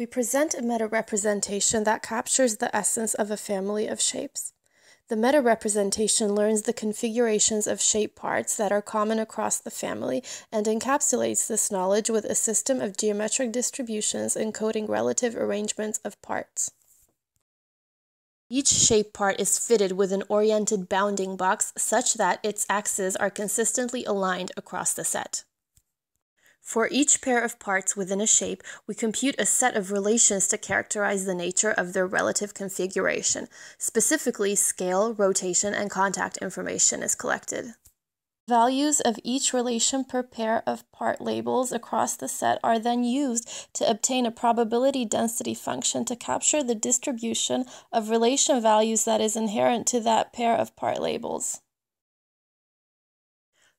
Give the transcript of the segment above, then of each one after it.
We present a meta-representation that captures the essence of a family of shapes. The meta-representation learns the configurations of shape parts that are common across the family and encapsulates this knowledge with a system of geometric distributions encoding relative arrangements of parts. Each shape part is fitted with an oriented bounding box such that its axes are consistently aligned across the set. For each pair of parts within a shape, we compute a set of relations to characterize the nature of their relative configuration. Specifically, scale, rotation, and contact information is collected. Values of each relation per pair of part labels across the set are then used to obtain a probability density function to capture the distribution of relation values that is inherent to that pair of part labels.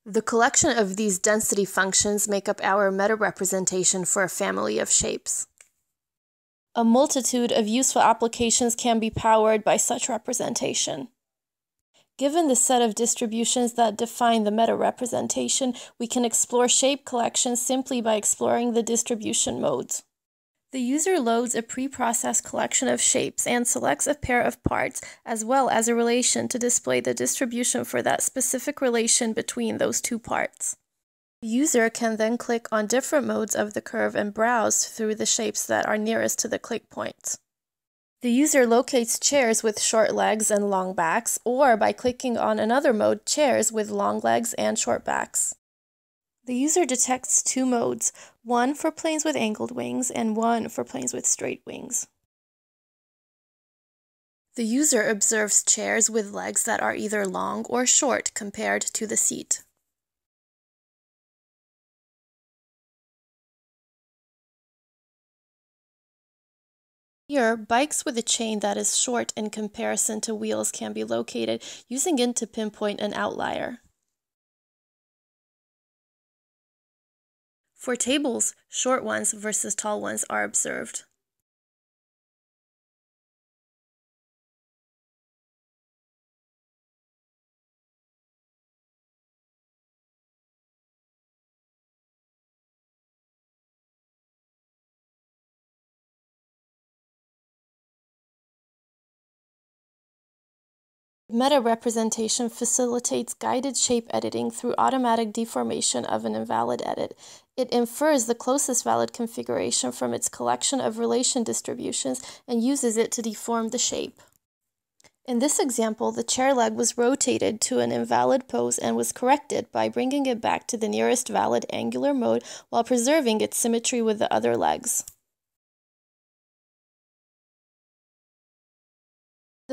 The collection of these density functions make up our meta-representation for a family of shapes. A multitude of useful applications can be powered by such representation. Given the set of distributions that define the meta-representation, we can explore shape collections simply by exploring the distribution modes. The user loads a pre-processed collection of shapes and selects a pair of parts as well as a relation to display the distribution for that specific relation between those two parts. The user can then click on different modes of the curve and browse through the shapes that are nearest to the click points. The user locates chairs with short legs and long backs, or by clicking on another mode, chairs with long legs and short backs. The user detects two modes, one for planes with angled wings and one for planes with straight wings. The user observes chairs with legs that are either long or short compared to the seat. Here, bikes with a chain that is short in comparison to wheels can be located using it to pinpoint an outlier. For tables, short ones versus tall ones are observed. Meta-representation facilitates guided shape editing through automatic deformation of an invalid edit. It infers the closest valid configuration from its collection of relation distributions and uses it to deform the shape. In this example, the chair leg was rotated to an invalid pose and was corrected by bringing it back to the nearest valid angular mode while preserving its symmetry with the other legs.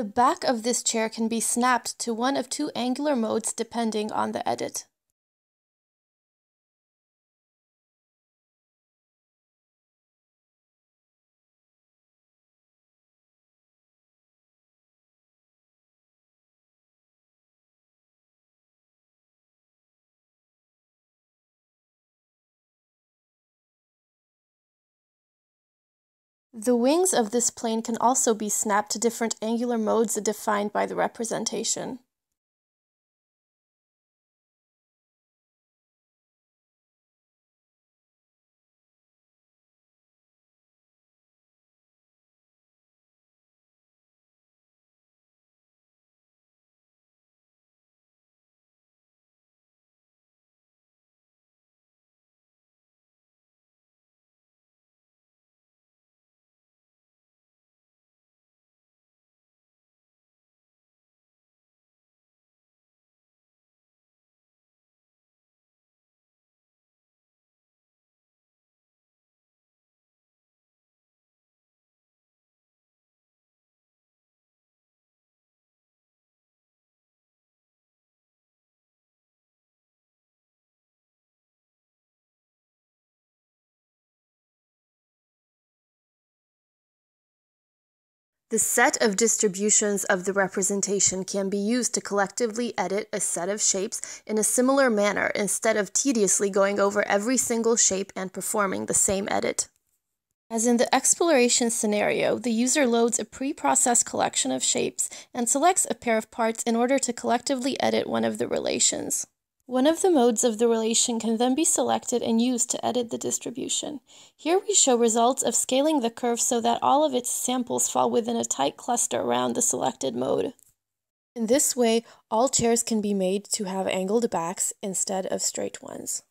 The back of this chair can be snapped to one of two angular modes depending on the edit. The wings of this plane can also be snapped to different angular modes defined by the representation. The set of distributions of the representation can be used to collectively edit a set of shapes in a similar manner instead of tediously going over every single shape and performing the same edit. As in the exploration scenario, the user loads a pre-processed collection of shapes and selects a pair of parts in order to collectively edit one of the relations. One of the modes of the relation can then be selected and used to edit the distribution. Here we show results of scaling the curve so that all of its samples fall within a tight cluster around the selected mode. In this way, all chairs can be made to have angled backs instead of straight ones.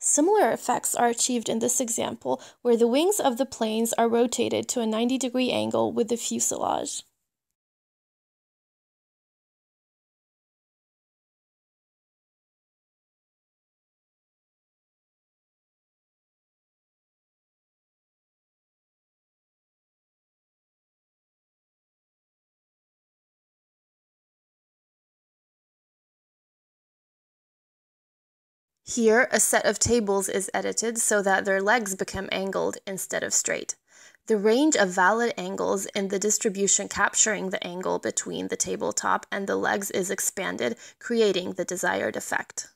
Similar effects are achieved in this example, where the wings of the planes are rotated to a 90 degree angle with the fuselage. Here, a set of tables is edited so that their legs become angled instead of straight. The range of valid angles in the distribution capturing the angle between the tabletop and the legs is expanded, creating the desired effect.